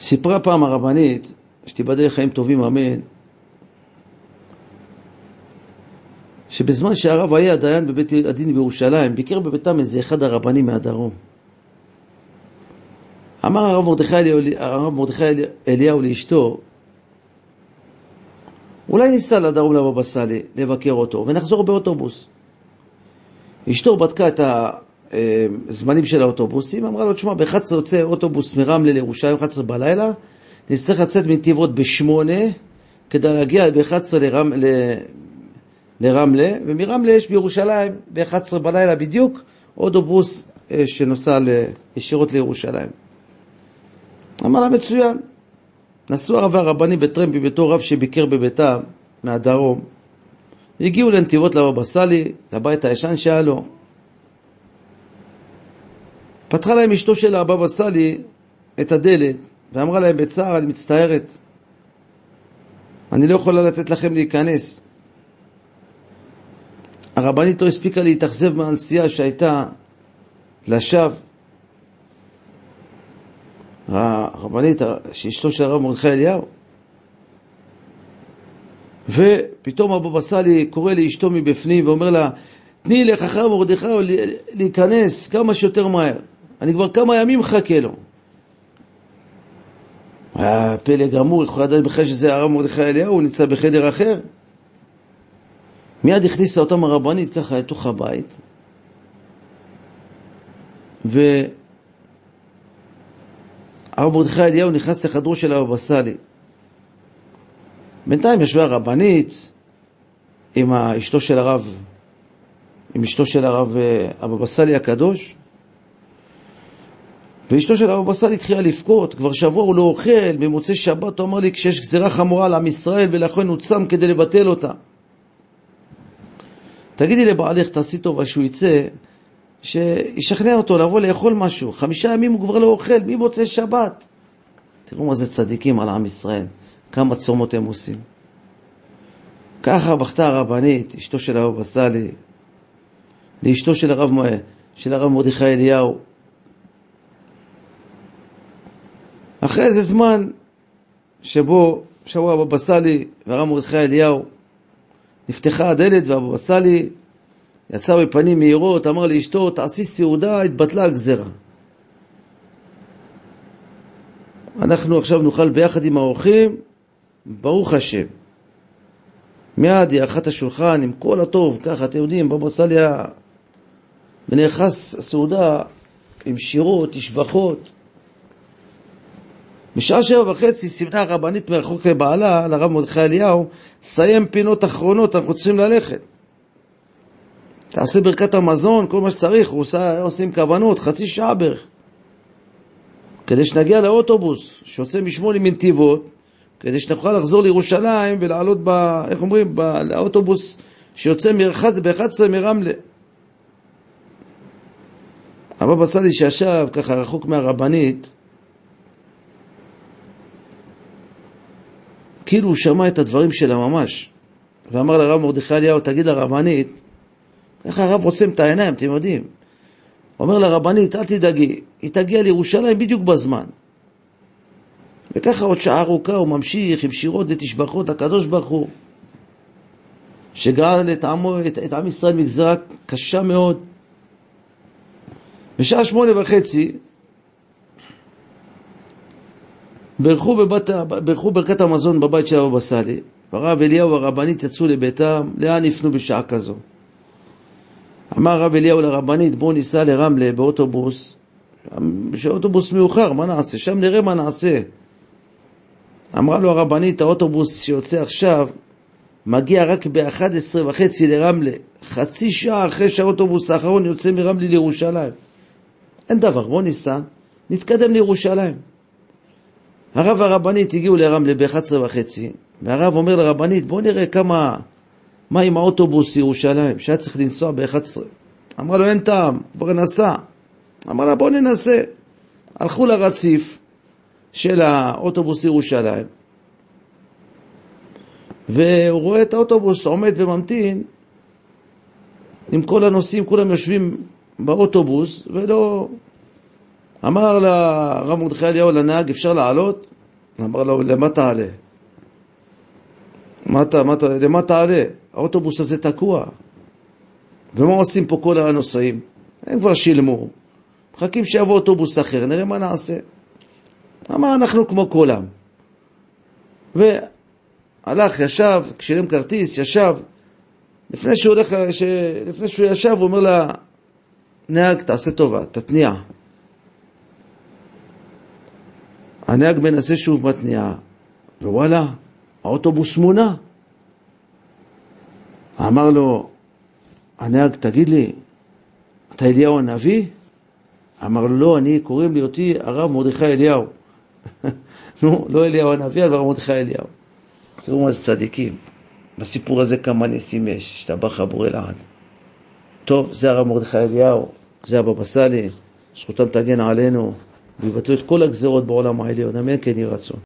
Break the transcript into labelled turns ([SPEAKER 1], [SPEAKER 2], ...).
[SPEAKER 1] סיפרה פעם הרבנית, שתיבדל חיים טובים אמן, שבזמן שהרב היה דיין בבית הדין בירושלים, ביקר בביתם איזה אחד הרבנים מהדרום. אמר הרב מרדכי אליהו, הרב אליהו לאשתו, אולי ניסע לדרום לבבא סאלי לבקר אותו ונחזור באוטובוס. אשתו בדקה את הזמנים של האוטובוסים, אמרה לו, תשמע, ב-11 יוצא אוטובוס מרמלה לירושלים, 11 בלילה, נצטרך לצאת מנתיבות ב-8 כדי להגיע ב-11 לרמ... לרמלה, ומרמלה יש בירושלים ב-11 בלילה בדיוק אוטובוס אה, שנוסע ישירות לירושלים. אמר לה, מצוין. נסעו הרב והרבנים בטרמפי בתור רב שביקר בביתם מהדרום. הגיעו לנתיבות לבבא סאלי, לבית הישן שהיה לו. פתחה להם אשתו של הבבא סאלי את הדלת ואמרה להם בצער, אני מצטערת, אני לא יכולה לתת לכם להיכנס. הרבנית לא הספיקה להתאכזב מהנסיעה שהייתה לשווא. הרבנית, שאשתו של הרב מרדכי אליהו. ופתאום הבבא סאלי קורא לאשתו מבפנים ואומר לה, תני לחכם מרדכי להיכנס כמה שיותר מהר. אני כבר כמה ימים מחכה לו. היה פלא גמור, איך הוא ידע בכלל שזה הרב מרדכי אליהו, הוא נמצא בחדר אחר. מיד הכניסה אותם הרבנית ככה לתוך הבית, והרב מרדכי אליהו נכנס לחדרו של הבבא סאלי. בינתיים ישבה הרבנית עם אשתו של הרב, עם אשתו של הרב אה, הבבא סאלי הקדוש, ואשתו של הבבא סאלי התחילה לבכות, כבר שבוע הוא לא אוכל, במוצאי שבת הוא אמר לי, כשיש גזירה חמורה לעם ישראל ולכן הוא צם כדי לבטל אותה. תגידי לבעלך, תעשי טובה שהוא יצא, שישכנע אותו לבוא לאכול משהו. חמישה ימים הוא כבר לא אוכל, ממוצאי שבת. תראו מה זה צדיקים על עם ישראל, כמה צומות הם עושים. ככה בכתה הרבנית, אשתו של הרב בסלי, לאשתו של הרב, של הרב מרדכי אליהו. אחרי איזה זמן שבו שבוע הבבא סאלי והרב מרדכי אליהו נפתחה הדלת והבבא סאלי יצא בפנים מהירות, אמר לאשתו, תעשי סעודה, התבטלה הגזרה. אנחנו עכשיו נאכל ביחד עם האורחים, ברוך השם. מיד היא אחת השולחן עם כל הטוב, ככה, אתם יודעים, בבא סאלי. ונאחס הסעודה עם שירות, תשבחות. בשעה שבע וחצי סימנה הרבנית מרחוק לבעלה, לרב מרדכי אליהו, סיים פינות אחרונות, אנחנו צריכים ללכת. תעשה ברכת המזון, כל מה שצריך, הוא עושה, עושים כוונות, חצי שעה בערך. כדי שנגיע לאוטובוס שיוצא משמונה מנתיבות, כדי שנוכל לחזור לירושלים ולעלות, ב, איך אומרים, ב, לאוטובוס שיוצא ב-11 מרמלה. הבבא סאלי שישב ככה רחוק מהרבנית, כאילו הוא שמע את הדברים שלה ממש, ואמר לרב מרדכי אליהו, תגיד לרבנית, איך הרב עוצם את העיניים, אתם יודעים. אומר לרבנית, אל תדאגי, היא תגיע לירושלים בדיוק בזמן. וככה עוד שעה ארוכה הוא ממשיך עם שירות ותשבחות לקדוש ברוך הוא, שגאל את, עמו, את, את עם ישראל מגזרה קשה מאוד. בשעה שמונה וחצי ברכו, ברכת המזון בבית של הבבא סאלי, והרב אליהו והרבנית יצאו לביתם, לאן יפנו בשעה כזו? אמר הרב אליהו לרבנית, בואו ניסע לרמלה באוטובוס, שאוטובוס מאוחר, מה נעשה? שם נראה מה נעשה. אמרה לו הרבנית, האוטובוס שיוצא עכשיו מגיע רק ב-11 וחצי לרמלה, חצי שעה אחרי שהאוטובוס האחרון יוצא מרמלה לירושלים. אין דבר, בואו ניסע, נתקדם לירושלים. הרב והרבנית הגיעו לרמלה ב-11 וחצי, והרב אומר לרבנית, בואו נראה כמה, מה עם האוטובוס ירושלים, שהיה צריך לנסוע ב-11. אמרה לו, אין טעם, כבר נסע. אמר לה, בואו ננסה. הלכו לרציף של האוטובוס ירושלים, והוא רואה את האוטובוס עומד וממתין עם כל הנוסעים, כולם יושבים באוטובוס ולא אמר לרב מרדכי אליהו לנהג, אפשר לעלות? אמר לו, למה תעלה? מה אתה, מה אתה, למה תעלה? האוטובוס הזה תקוע. ומה עושים פה כל הנוסעים? הם כבר שילמו. מחכים שיבוא אוטובוס אחר, נראה מה נעשה. אמר, אנחנו כמו כולם. והלך, ישב, שילם כרטיס, ישב. לפני שהוא, הולך, ש... לפני שהוא ישב, הוא אומר לה, נהג, תעשה טובה, תתניע. הנהג מנסה שוב מתניעה, ווואלה, האוטובוס מונע. אמר לו, הנהג, תגיד לי, אתה אליהו הנביא? אמר לו, לא, אני, קוראים לי אותי הרב מרדכי אליהו. נו, לא אליהו הנביא, אבל הרב מרדכי אליהו. תראו מה זה צדיקים. בסיפור הזה כמה ניסים יש, השתבח הבורא לעד. טוב, זה הרב מרדכי אליהו, זה הבבא סאלי, זכותם תגן עלינו, ויבטלו את כל הגזרות בעולם העליון, אמן כן יהי רצון.